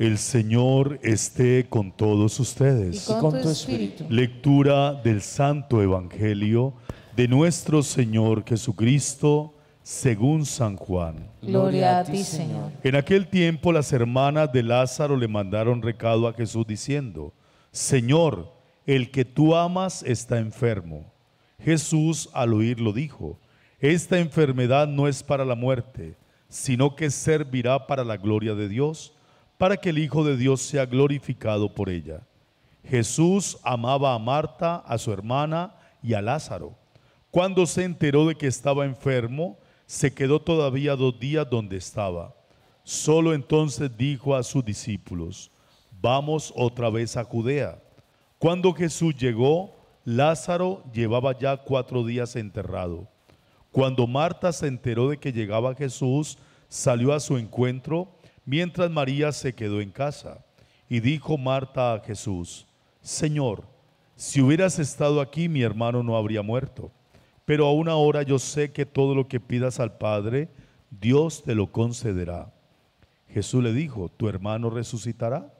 El Señor esté con todos y ustedes. con, con tu espíritu. Lectura del Santo Evangelio de nuestro Señor Jesucristo según San Juan. Gloria a ti, Señor. En aquel tiempo las hermanas de Lázaro le mandaron recado a Jesús diciendo, Señor, el que tú amas está enfermo. Jesús al oírlo dijo, Esta enfermedad no es para la muerte, sino que servirá para la gloria de Dios, para que el Hijo de Dios sea glorificado por ella. Jesús amaba a Marta, a su hermana y a Lázaro. Cuando se enteró de que estaba enfermo, se quedó todavía dos días donde estaba. Solo entonces dijo a sus discípulos, vamos otra vez a Judea. Cuando Jesús llegó, Lázaro llevaba ya cuatro días enterrado. Cuando Marta se enteró de que llegaba Jesús, salió a su encuentro, mientras María se quedó en casa. Y dijo Marta a Jesús, Señor, si hubieras estado aquí, mi hermano no habría muerto. Pero aún ahora yo sé que todo lo que pidas al Padre, Dios te lo concederá. Jesús le dijo, ¿tu hermano resucitará?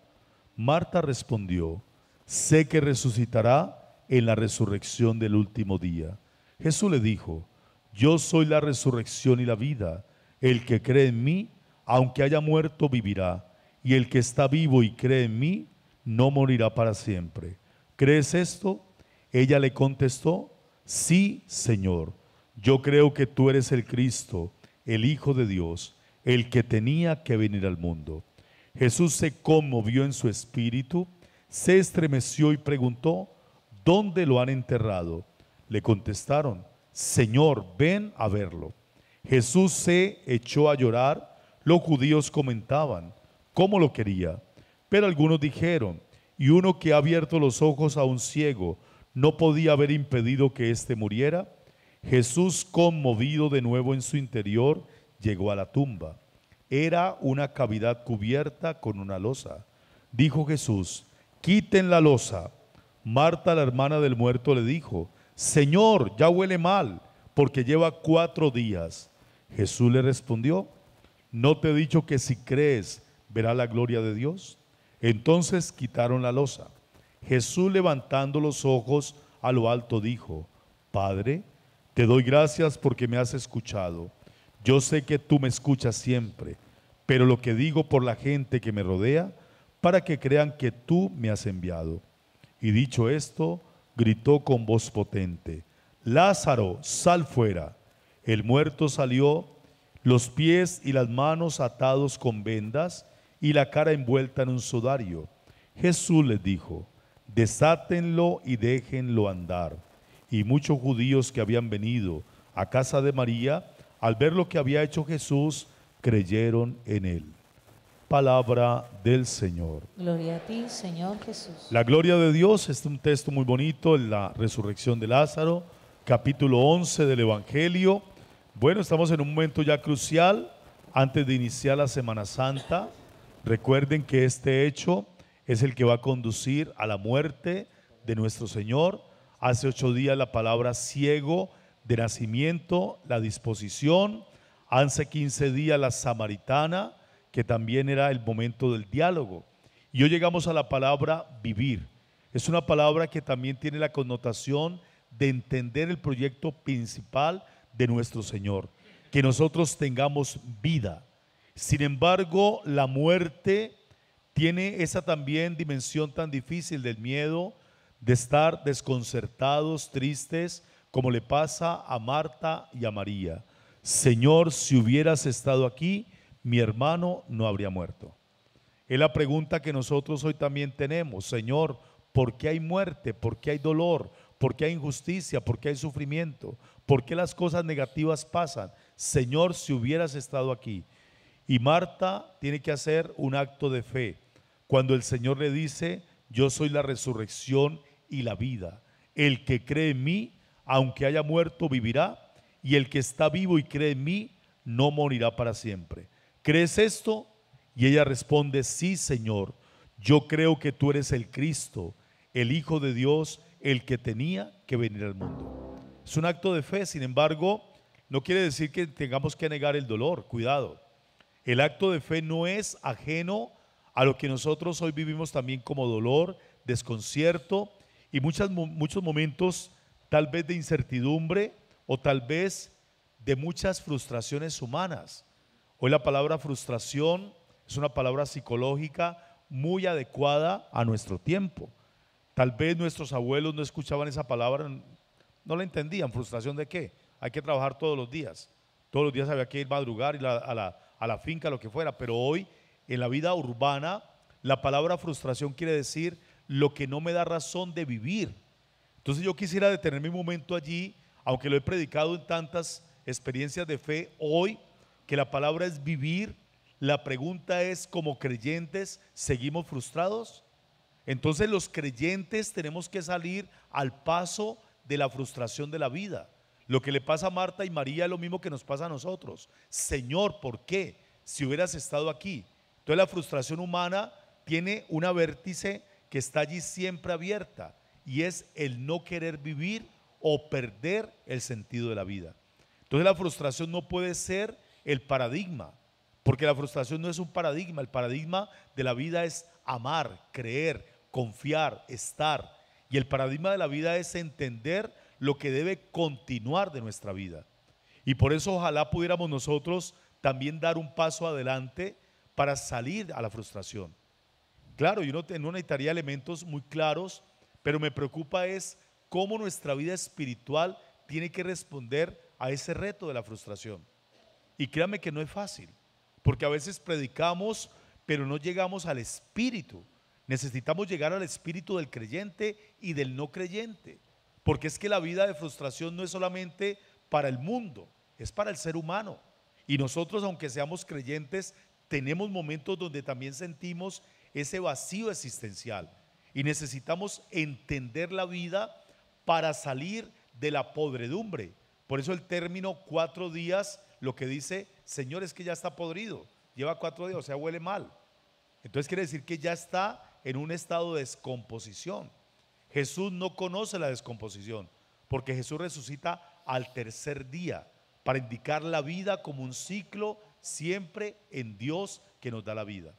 Marta respondió, sé que resucitará en la resurrección del último día. Jesús le dijo, yo soy la resurrección y la vida. El que cree en mí, aunque haya muerto, vivirá. Y el que está vivo y cree en mí, no morirá para siempre. ¿Crees esto? Ella le contestó, sí, Señor. Yo creo que tú eres el Cristo, el Hijo de Dios, el que tenía que venir al mundo. Jesús se conmovió en su espíritu, se estremeció y preguntó, ¿dónde lo han enterrado? Le contestaron, Señor, ven a verlo. Jesús se echó a llorar. Los judíos comentaban cómo lo quería. Pero algunos dijeron, y uno que ha abierto los ojos a un ciego, ¿no podía haber impedido que éste muriera? Jesús, conmovido de nuevo en su interior, llegó a la tumba. Era una cavidad cubierta con una losa. Dijo Jesús, quiten la losa. Marta, la hermana del muerto, le dijo, Señor, ya huele mal, porque lleva cuatro días. Jesús le respondió, ¿no te he dicho que si crees verá la gloria de Dios? Entonces quitaron la losa. Jesús levantando los ojos a lo alto dijo, Padre, te doy gracias porque me has escuchado. Yo sé que tú me escuchas siempre, pero lo que digo por la gente que me rodea, para que crean que tú me has enviado. Y dicho esto, gritó con voz potente, Lázaro, sal fuera. El muerto salió, los pies y las manos atados con vendas y la cara envuelta en un sudario. Jesús les dijo, desátenlo y déjenlo andar. Y muchos judíos que habían venido a casa de María, al ver lo que había hecho Jesús, creyeron en él. Palabra del Señor. Gloria a ti, Señor Jesús. La gloria de Dios es un texto muy bonito en la resurrección de Lázaro, capítulo 11 del Evangelio. Bueno, estamos en un momento ya crucial antes de iniciar la Semana Santa. Recuerden que este hecho es el que va a conducir a la muerte de nuestro Señor. Hace ocho días la palabra ciego de nacimiento, la disposición. Hace 15 días la samaritana, que también era el momento del diálogo. Y hoy llegamos a la palabra vivir. Es una palabra que también tiene la connotación de entender el proyecto principal de nuestro Señor, que nosotros tengamos vida. Sin embargo, la muerte tiene esa también dimensión tan difícil del miedo, de estar desconcertados, tristes, como le pasa a Marta y a María. Señor, si hubieras estado aquí, mi hermano no habría muerto. Es la pregunta que nosotros hoy también tenemos. Señor, ¿por qué hay muerte? ¿Por qué hay dolor? ¿Por qué hay injusticia? ¿Por qué hay sufrimiento? ¿Por qué las cosas negativas pasan? Señor, si hubieras estado aquí. Y Marta tiene que hacer un acto de fe. Cuando el Señor le dice, yo soy la resurrección y la vida. El que cree en mí, aunque haya muerto, vivirá. Y el que está vivo y cree en mí, no morirá para siempre. ¿Crees esto? Y ella responde, sí, Señor, yo creo que tú eres el Cristo, el Hijo de Dios, el que tenía que venir al mundo. Es un acto de fe, sin embargo, no quiere decir que tengamos que negar el dolor, cuidado. El acto de fe no es ajeno a lo que nosotros hoy vivimos también como dolor, desconcierto y muchas, muchos momentos tal vez de incertidumbre o tal vez de muchas frustraciones humanas. Hoy la palabra frustración es una palabra psicológica muy adecuada a nuestro tiempo. Tal vez nuestros abuelos no escuchaban esa palabra, no la entendían. ¿Frustración de qué? Hay que trabajar todos los días. Todos los días había que ir madrugar, ir a la, finca, lo que fuera. Pero hoy, en la vida urbana, la palabra frustración quiere decir lo que no me da razón de vivir. Entonces yo quisiera detener mi momento allí, aunque lo he predicado en tantas experiencias de fe, hoy que la palabra es vivir, la pregunta es, como creyentes, ¿seguimos frustrados? Entonces los creyentes tenemos que salir al paso de la frustración de la vida. Lo que le pasa a Marta y María es lo mismo que nos pasa a nosotros. Señor, ¿por qué? Si hubieras estado aquí. Entonces la frustración humana tiene una vértice que está allí siempre abierta y es el no querer vivir o perder el sentido de la vida. Entonces la frustración no puede ser el paradigma, porque la frustración no es un paradigma, el paradigma de la vida es amar, creer, confiar, estar. Y el paradigma de la vida es entender lo que debe continuar de nuestra vida. Y por eso ojalá pudiéramos nosotros también dar un paso adelante para salir a la frustración. Claro, yo no, no necesitaría elementos muy claros, pero me preocupa es cómo nuestra vida espiritual tiene que responder a ese reto de la frustración. Y créame que no es fácil, porque a veces predicamos, pero no llegamos al espíritu. Necesitamos llegar al espíritu del creyente y del no creyente, porque es que la vida de frustración no es solamente para el mundo, es para el ser humano. Y nosotros, aunque seamos creyentes, tenemos momentos donde también sentimos ese vacío existencial y necesitamos entender la vida para salir de la podredumbre. Por eso el término cuatro días, lo que dice, Señor, es que ya está podrido, lleva cuatro días, o sea, huele mal. Entonces quiere decir que ya está en un estado de descomposición. Jesús no conoce la descomposición, porque Jesús resucita al tercer día para indicar la vida como un ciclo siempre en Dios que nos da la vida.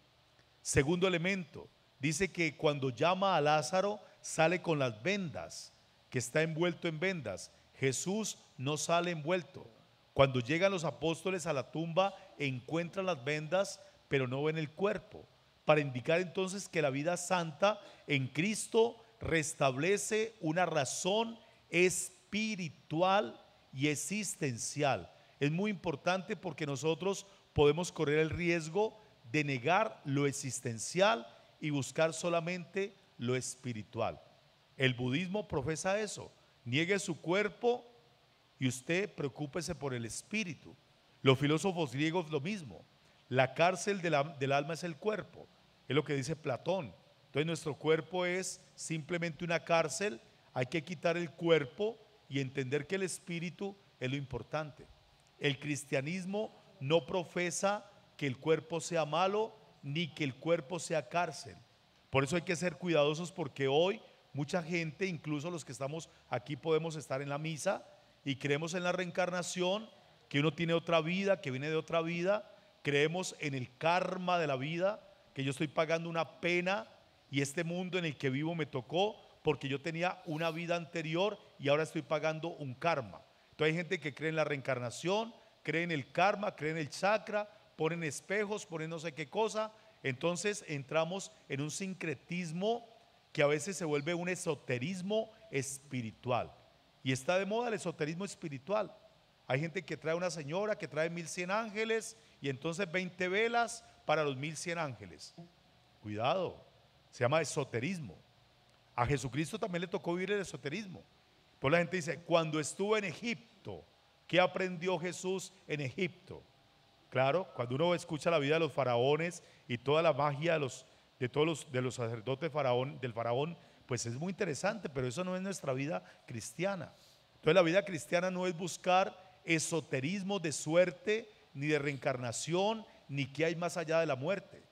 Segundo elemento, dice que cuando llama a Lázaro sale con las vendas, que está envuelto en vendas. Jesús no sale envuelto. Cuando llegan los apóstoles a la tumba, encuentran las vendas, pero no ven el cuerpo, para indicar entonces que la vida santa en Cristo restablece una razón espiritual y existencial. Es muy importante porque nosotros podemos correr el riesgo de negar lo existencial y buscar solamente lo espiritual. El budismo profesa eso. Niegue su cuerpo y usted preocúpese por el espíritu. Los filósofos griegos lo mismo. La cárcel del alma es el cuerpo. Es lo que dice Platón. Entonces nuestro cuerpo es simplemente una cárcel. Hay que quitar el cuerpo y entender que el espíritu es lo importante. El cristianismo no profesa que el cuerpo sea malo ni que el cuerpo sea cárcel. Por eso hay que ser cuidadosos porque hoy mucha gente, incluso los que estamos aquí podemos estar en la misa y creemos en la reencarnación, que uno tiene otra vida, que viene de otra vida, creemos en el karma de la vida, que yo estoy pagando una pena y este mundo en el que vivo me tocó porque yo tenía una vida anterior y ahora estoy pagando un karma. Entonces hay gente que cree en la reencarnación, cree en el karma, cree en el chakra, ponen espejos, ponen no sé qué cosa. Entonces entramos en un sincretismo que a veces se vuelve un esoterismo espiritual. Y está de moda el esoterismo espiritual. Hay gente que trae una señora que trae 1100 ángeles y entonces 20 velas para los 1100 ángeles. Cuidado, se llama esoterismo. A Jesucristo también le tocó vivir el esoterismo. Por la gente dice, cuando estuvo en Egipto, ¿qué aprendió Jesús en Egipto? Claro, cuando uno escucha la vida de los faraones y toda la magia de, los, de todos los, de los sacerdotes faraón, del faraón, pues es muy interesante, pero eso no es nuestra vida cristiana. Entonces la vida cristiana no es buscar esoterismo de suerte, ni de reencarnación, ni qué hay más allá de la muerte.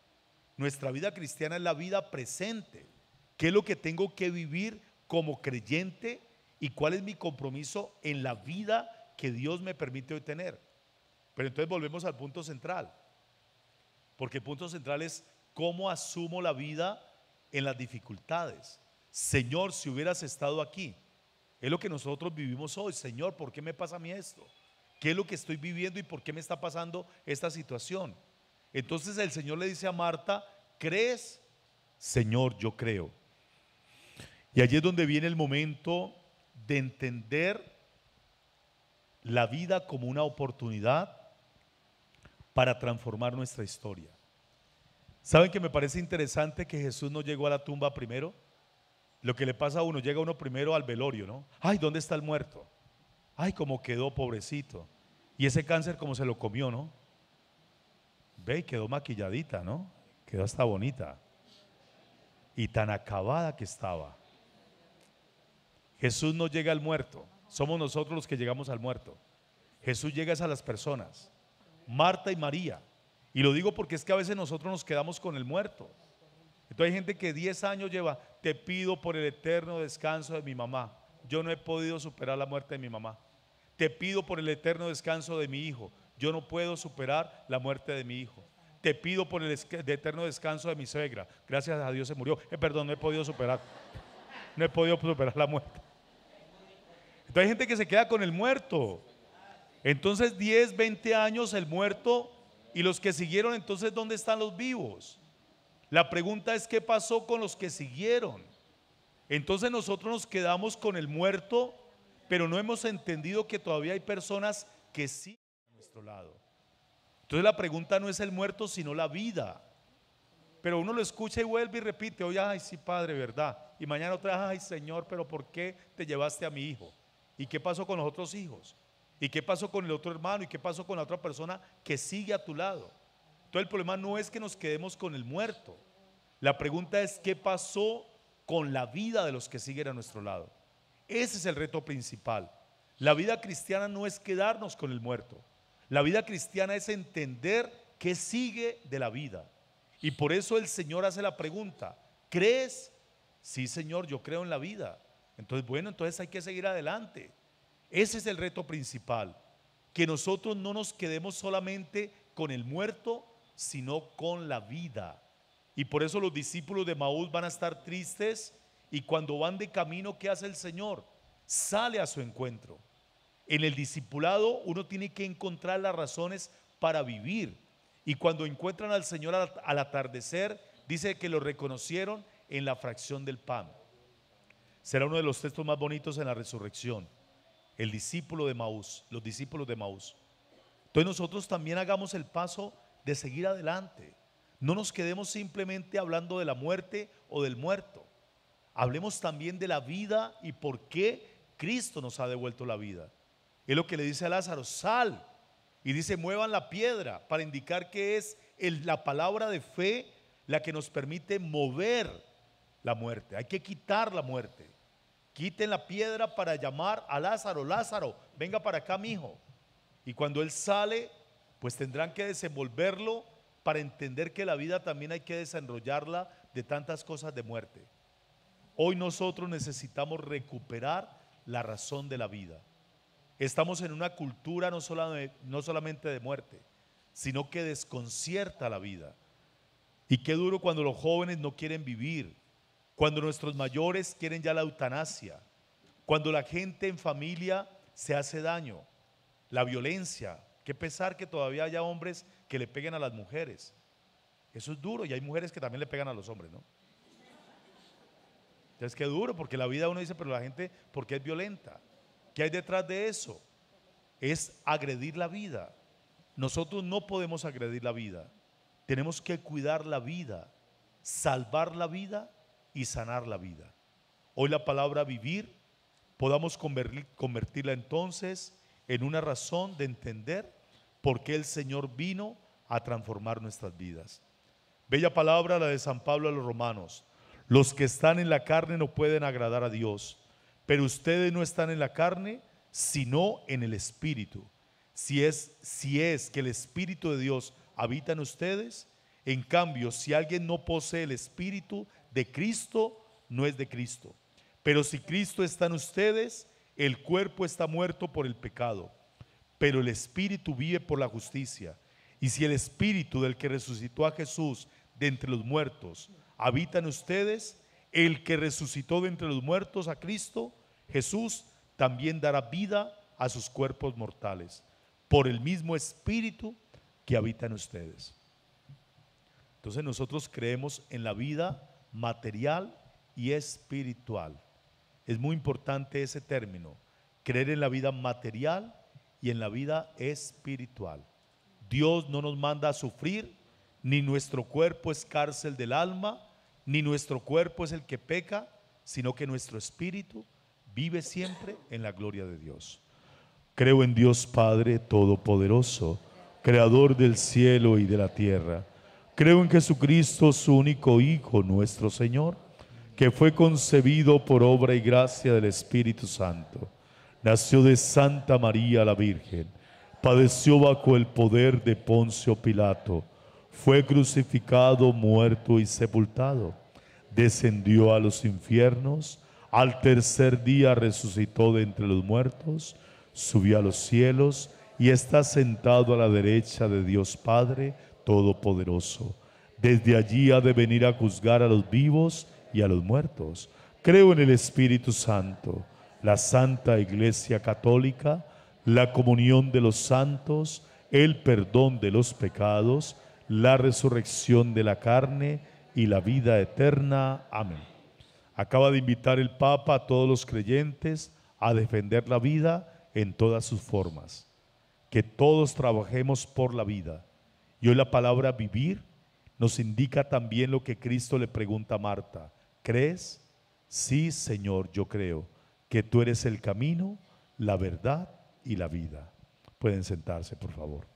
Nuestra vida cristiana es la vida presente. ¿Qué es lo que tengo que vivir como creyente y cuál es mi compromiso en la vida que Dios me permite hoy tener? Pero entonces volvemos al punto central. Porque el punto central es cómo asumo la vida en las dificultades. Señor, si hubieras estado aquí, es lo que nosotros vivimos hoy. Señor, ¿por qué me pasa a mí esto? ¿Qué es lo que estoy viviendo y por qué me está pasando esta situación? Entonces el Señor le dice a Marta, ¿crees? Señor, yo creo. Y allí es donde viene el momento de entender la vida como una oportunidad para transformar nuestra historia. ¿Saben que me parece interesante que Jesús no llegó a la tumba primero? Lo que le pasa a uno, llega uno primero al velorio, ¿no? Ay, ¿dónde está el muerto? Ay, cómo quedó pobrecito. Y ese cáncer como se lo comió, ¿no? Ve, quedó maquilladita, ¿no? Quedó hasta bonita. Y tan acabada que estaba. Jesús no llega al muerto. Somos nosotros los que llegamos al muerto. Jesús llega a las personas. Marta y María. Y lo digo porque es que a veces nosotros nos quedamos con el muerto. Entonces hay gente que 10 años lleva, te pido por el eterno descanso de mi mamá. Yo no he podido superar la muerte de mi mamá. Te pido por el eterno descanso de mi hijo. Yo no puedo superar la muerte de mi hijo. Te pido por el eterno descanso de mi suegra. Gracias a Dios se murió. Eh, perdón, no he podido superar. No he podido superar la muerte. Entonces hay gente que se queda con el muerto. Entonces 10, 20 años el muerto y los que siguieron, entonces ¿dónde están los vivos? La pregunta es qué pasó con los que siguieron. Entonces nosotros nos quedamos con el muerto, pero no hemos entendido que todavía hay personas que a lado. Entonces la pregunta no es el muerto, sino la vida. Pero uno lo escucha y vuelve y repite, oye, ay, sí, padre, ¿verdad? Y mañana otra ay, Señor, pero ¿por qué te llevaste a mi hijo? ¿Y qué pasó con los otros hijos? ¿Y qué pasó con el otro hermano? ¿Y qué pasó con la otra persona que sigue a tu lado? Entonces el problema no es que nos quedemos con el muerto. La pregunta es qué pasó con la vida de los que siguen a nuestro lado. Ese es el reto principal. La vida cristiana no es quedarnos con el muerto. La vida cristiana es entender qué sigue de la vida. Y por eso el Señor hace la pregunta, ¿crees? Sí, Señor, yo creo en la vida. Entonces, bueno, entonces hay que seguir adelante. Ese es el reto principal, que nosotros no nos quedemos solamente con el muerto, sino con la vida. Y por eso los discípulos de Maús van a estar tristes y cuando van de camino, ¿qué hace el Señor? Sale a su encuentro. En el discipulado uno tiene que encontrar las razones para vivir. Y cuando encuentran al Señor al, atardecer, dice que lo reconocieron en la fracción del pan será uno de los textos más bonitos en la resurrección. El discípulo de Maús, los discípulos de Maús. Entonces nosotros también hagamos el paso de seguir adelante. No nos quedemos simplemente hablando de la muerte o del muerto. Hablemos también de la vida y por qué Cristo nos ha devuelto la vida. Es lo que le dice a Lázaro, sal. Y dice, muevan la piedra para indicar que es la palabra de fe la que nos permite mover la muerte. Hay que quitar la muerte. Quiten la piedra para llamar a Lázaro. Lázaro, venga para acá, mi hijo. Y cuando él sale, pues tendrán que desenvolverlo para entender que la vida también hay que desenrollarla de tantas cosas de muerte. Hoy nosotros necesitamos recuperar la razón de la vida. Estamos en una cultura no, no solamente de muerte, sino que desconcierta la vida. Y qué duro cuando los jóvenes no quieren vivir, cuando nuestros mayores quieren ya la eutanasia, cuando la gente en familia se hace daño, la violencia, qué pesar que todavía haya hombres que le peguen a las mujeres. Eso es duro y hay mujeres que también le pegan a los hombres, ¿no? Entonces, qué duro, porque la vida uno dice, pero la gente, ¿por qué es violenta? ¿Qué hay detrás de eso? Es agredir la vida. Nosotros no podemos agredir la vida. Tenemos que cuidar la vida, salvar la vida y sanar la vida. Hoy la palabra vivir podamos convertirla entonces en una razón de entender por qué el Señor vino a transformar nuestras vidas. Bella palabra la de San Pablo a los romanos. Los que están en la carne no pueden agradar a Dios, pero ustedes no están en la carne, sino en el Espíritu. Si es, si es que el Espíritu de Dios habita en ustedes, en cambio, si alguien no posee el Espíritu de Cristo, no es de Cristo. Pero si Cristo está en ustedes, el cuerpo está muerto por el pecado, pero el Espíritu vive por la justicia. Y si el Espíritu del que resucitó a Jesús de entre los muertos habita en ustedes, el que resucitó de entre los muertos a Cristo, Jesús, también dará vida a sus cuerpos mortales, por el mismo Espíritu que habita en ustedes. Entonces nosotros creemos en la vida material y espiritual. Es muy importante ese término, creer en la vida material y en la vida espiritual. Dios no nos manda a sufrir, ni nuestro cuerpo es cárcel del alma, ni nuestro cuerpo es el que peca, sino que nuestro espíritu vive siempre en la gloria de Dios. Creo en Dios Padre Todopoderoso, Creador del cielo y de la tierra. Creo en Jesucristo, su único Hijo, nuestro Señor, que fue concebido por obra y gracia del Espíritu Santo. Nació de Santa María la Virgen, padeció bajo el poder de Poncio Pilato, fue crucificado, muerto y sepultado, descendió a los infiernos, al tercer día resucitó de entre los muertos, subió a los cielos y está sentado a la derecha de Dios Padre Todopoderoso. Desde allí ha de venir a juzgar a los vivos y a los muertos. Creo en el Espíritu Santo, la Santa Iglesia Católica, la comunión de los santos, el perdón de los pecados, la resurrección de la carne y la vida eterna. Amén. Acaba de invitar el Papa a todos los creyentes a defender la vida en todas sus formas. Que todos trabajemos por la vida. Y hoy la palabra vivir nos indica también lo que Cristo le pregunta a Marta. ¿Crees? Sí, Señor, yo creo que tú eres el camino, la verdad y la vida. Pueden sentarse, por favor.